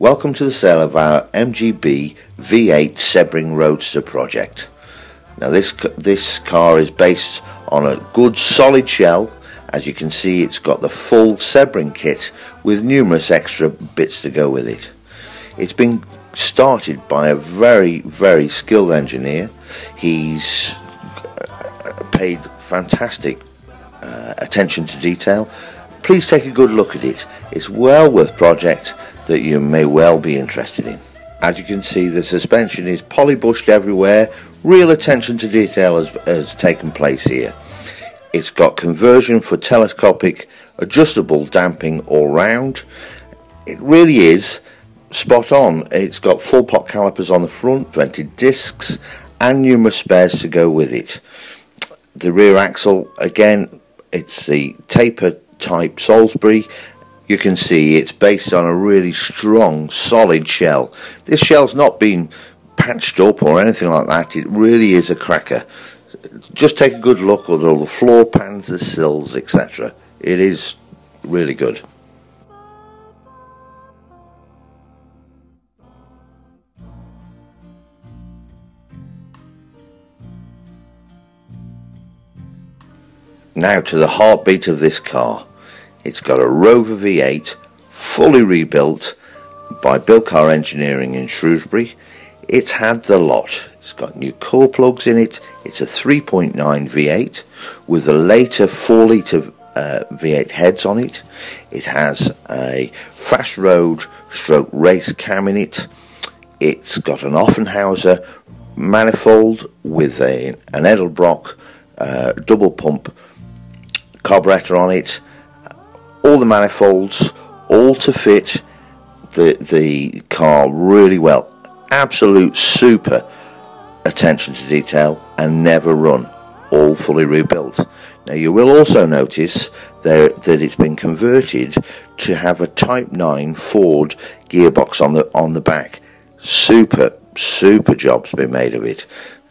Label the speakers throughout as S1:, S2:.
S1: Welcome to the sale of our MGB V8 Sebring Roadster project. Now this this car is based on a good solid shell. As you can see it's got the full Sebring kit with numerous extra bits to go with it. It's been started by a very very skilled engineer. He's uh, paid fantastic uh, attention to detail. Please take a good look at it. It's well worth project that you may well be interested in. As you can see the suspension is polybushed everywhere, real attention to detail has, has taken place here. It's got conversion for telescopic adjustable damping all round. It really is spot on. It's got four pot calipers on the front, vented discs and numerous spares to go with it. The rear axle again it's the taper type Salisbury you can see it's based on a really strong, solid shell. This shell's not been patched up or anything like that. It really is a cracker. Just take a good look at all the floor pans, the sills, etc. It is really good. Now to the heartbeat of this car. It's got a Rover V8 fully rebuilt by Bilcar Engineering in Shrewsbury. It's had the lot. It's got new core plugs in it. It's a 3.9 V8 with the later 4 litre uh, V8 heads on it. It has a fast road stroke race cam in it. It's got an Offenhauser manifold with a, an Edelbrock uh, double pump carburetor on it all the manifolds, all to fit the the car really well. Absolute super attention to detail and never run. All fully rebuilt. Now you will also notice there that it's been converted to have a Type 9 Ford gearbox on the on the back. Super super job's been made of it.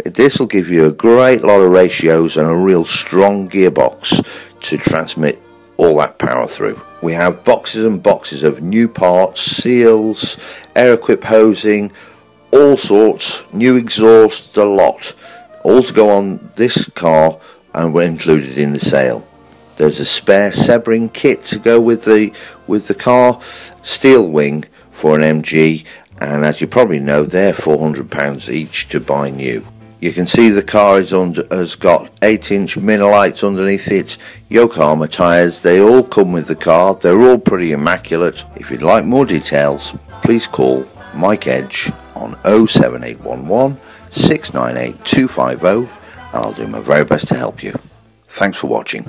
S1: This will give you a great lot of ratios and a real strong gearbox to transmit all that power through. We have boxes and boxes of new parts, seals, Aeroquip hosing, all sorts, new exhaust, the lot. All to go on this car and were included in the sale. There's a spare Sebring kit to go with the with the car, steel wing for an MG, and as you probably know, they're £400 each to buy new. You can see the car is under, has got 8 inch Minilites underneath it, Yokohama tyres, they all come with the car, they're all pretty immaculate. If you'd like more details, please call Mike Edge on 07811 698 250 and I'll do my very best to help you. Thanks for watching.